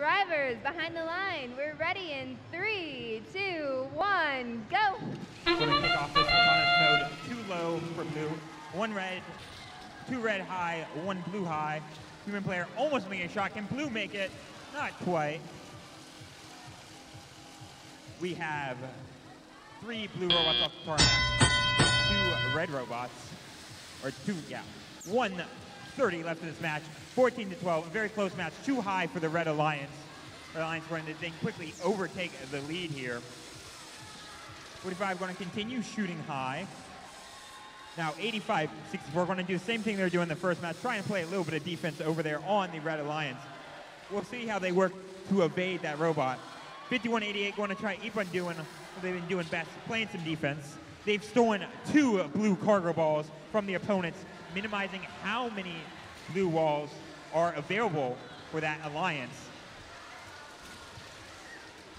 drivers behind the line. We're ready in three, two, one, go. Going to kick off this autonomous mode. Two low for blue, one red, two red high, one blue high. Human player almost making a shot. Can blue make it? Not quite. We have three blue robots off the tarmac, two red robots, or two, yeah, one 30 left in this match, 14 to 12, a very close match, too high for the Red Alliance. Red Alliance going to then quickly overtake the lead here. 45 going to continue shooting high. Now 85, 64 going to do the same thing they were doing the first match, trying to play a little bit of defense over there on the Red Alliance. We'll see how they work to evade that robot. 51-88 going to try keep doing what they've been doing best, playing some defense. They've stolen two blue cargo balls from the opponents, minimizing how many blue walls are available for that alliance.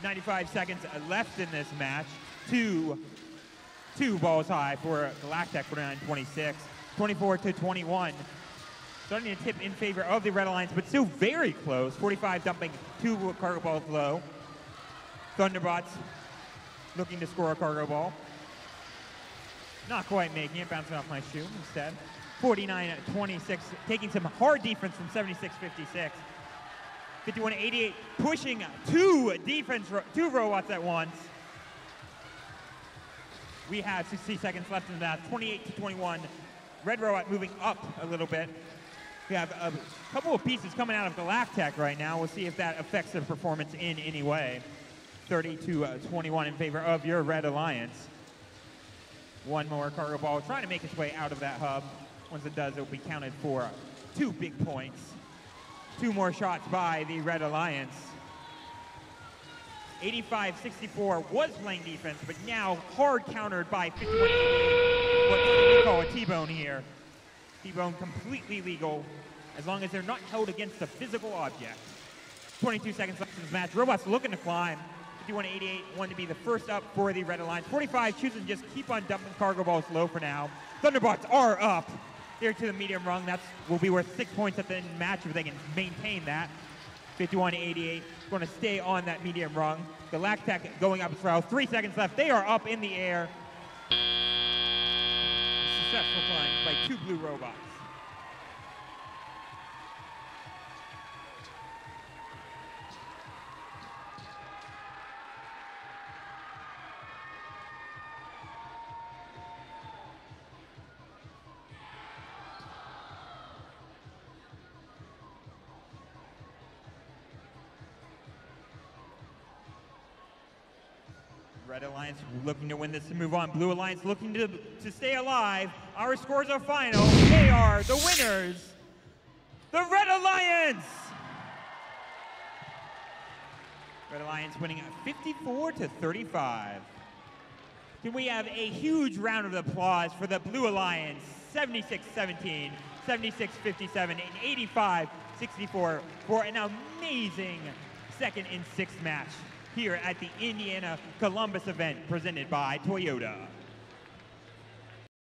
95 seconds left in this match. Two, two balls high for Galactech 49-26. 24 to 21. Starting to tip in favor of the Red Alliance, but still very close. 45 dumping two cargo balls low. Thunderbots looking to score a cargo ball. Not quite making it, bouncing off my shoe instead. 49-26, taking some hard defense from 76-56. 51-88, pushing two defense, two robots at once. We have 60 seconds left in that. 28 to 21. Red robot moving up a little bit. We have a couple of pieces coming out of Galactech right now. We'll see if that affects their performance in any way. 30 to uh, 21 in favor of your Red Alliance. One more cargo ball trying to make its way out of that hub. Once it does, it will be counted for two big points. Two more shots by the Red Alliance. 85-64 was playing defense, but now hard countered by 51 what we call a T-bone here. T-bone completely legal as long as they're not held against a physical object. 22 seconds left in this match. Robots looking to climb. 51-88 wanted to be the first up for the Red Alliance. 45 choosing just keep on dumping cargo balls low for now. Thunderbots are up here to the medium rung. That will be worth six points at the end of the match if they can maintain that. 51-88 going to stay on that medium rung. Galactech going up as well. Three seconds left. They are up in the air. Successful climb by two blue robots. Red Alliance looking to win this to move on. Blue Alliance looking to, to stay alive. Our scores are final. They are the winners. The Red Alliance! Red Alliance winning 54 to 35. Can we have a huge round of applause for the Blue Alliance? 76-17, 76-57, and 85-64 for an amazing second and sixth match here at the Indiana Columbus event presented by Toyota.